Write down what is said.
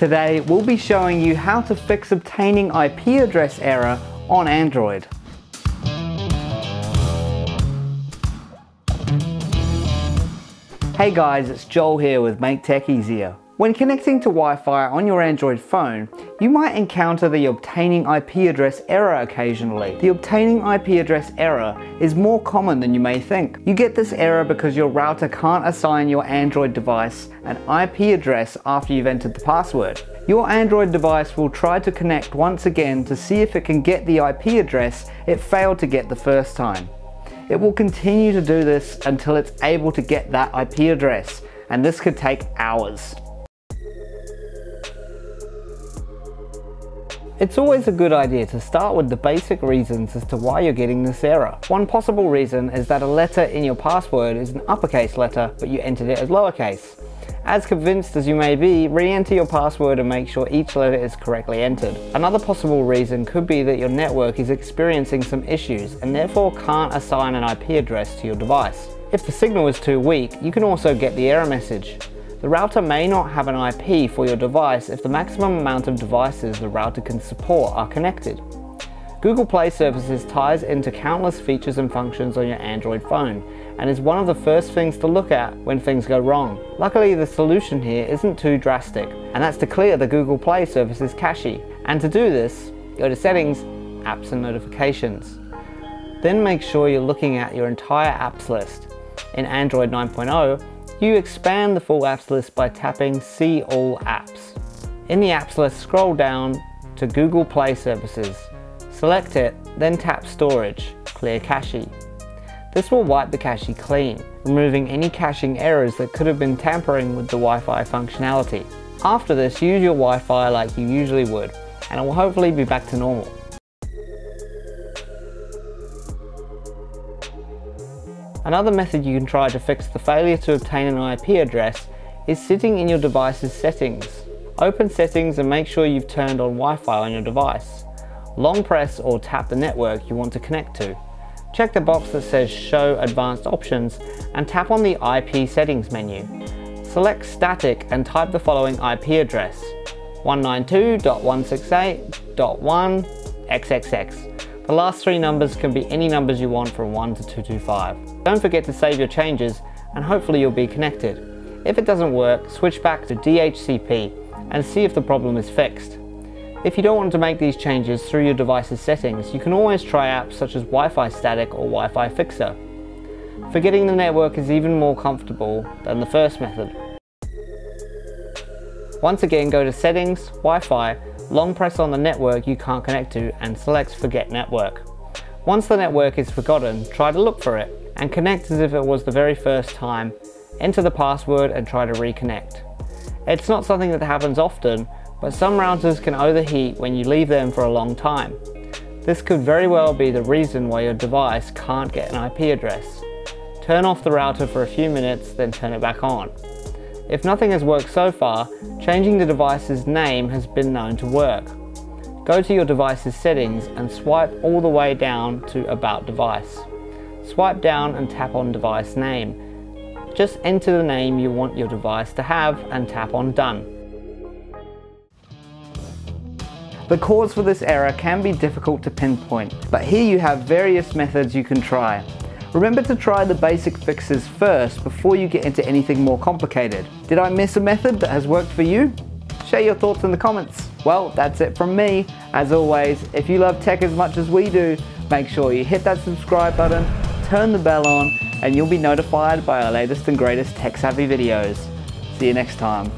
Today, we'll be showing you how to fix obtaining IP address error on Android. Hey guys, it's Joel here with Make Tech Easier. When connecting to Wi-Fi on your Android phone, you might encounter the obtaining IP address error occasionally. The obtaining IP address error is more common than you may think. You get this error because your router can't assign your Android device an IP address after you've entered the password. Your Android device will try to connect once again to see if it can get the IP address it failed to get the first time. It will continue to do this until it's able to get that IP address, and this could take hours. It's always a good idea to start with the basic reasons as to why you're getting this error. One possible reason is that a letter in your password is an uppercase letter, but you entered it as lowercase. As convinced as you may be, re-enter your password and make sure each letter is correctly entered. Another possible reason could be that your network is experiencing some issues and therefore can't assign an IP address to your device. If the signal is too weak, you can also get the error message. The router may not have an IP for your device if the maximum amount of devices the router can support are connected. Google Play Services ties into countless features and functions on your Android phone and is one of the first things to look at when things go wrong. Luckily the solution here isn't too drastic and that's to clear the Google Play Services cache. And to do this, go to Settings, Apps and Notifications. Then make sure you're looking at your entire apps list. In Android 9.0, you expand the full apps list by tapping See All Apps. In the apps list, scroll down to Google Play Services Select it, then tap Storage, Clear Cache. This will wipe the cache clean, removing any caching errors that could have been tampering with the Wi-Fi functionality. After this, use your Wi-Fi like you usually would, and it will hopefully be back to normal. Another method you can try to fix the failure to obtain an IP address is sitting in your device's settings. Open settings and make sure you've turned on Wi-Fi on your device long press or tap the network you want to connect to. Check the box that says Show Advanced Options and tap on the IP settings menu. Select Static and type the following IP address 192.168.1xxx. The last three numbers can be any numbers you want from 1 to 225. Don't forget to save your changes and hopefully you'll be connected. If it doesn't work, switch back to DHCP and see if the problem is fixed. If you don't want to make these changes through your device's settings, you can always try apps such as Wi-Fi Static or Wi-Fi Fixer. Forgetting the network is even more comfortable than the first method. Once again, go to Settings, Wi-Fi, long press on the network you can't connect to and select Forget Network. Once the network is forgotten, try to look for it and connect as if it was the very first time. Enter the password and try to reconnect. It's not something that happens often, but some routers can overheat when you leave them for a long time. This could very well be the reason why your device can't get an IP address. Turn off the router for a few minutes, then turn it back on. If nothing has worked so far, changing the device's name has been known to work. Go to your device's settings and swipe all the way down to About Device. Swipe down and tap on Device Name. Just enter the name you want your device to have and tap on Done. The cause for this error can be difficult to pinpoint, but here you have various methods you can try. Remember to try the basic fixes first before you get into anything more complicated. Did I miss a method that has worked for you? Share your thoughts in the comments. Well, that's it from me. As always, if you love tech as much as we do, make sure you hit that subscribe button, turn the bell on, and you'll be notified by our latest and greatest tech savvy videos. See you next time.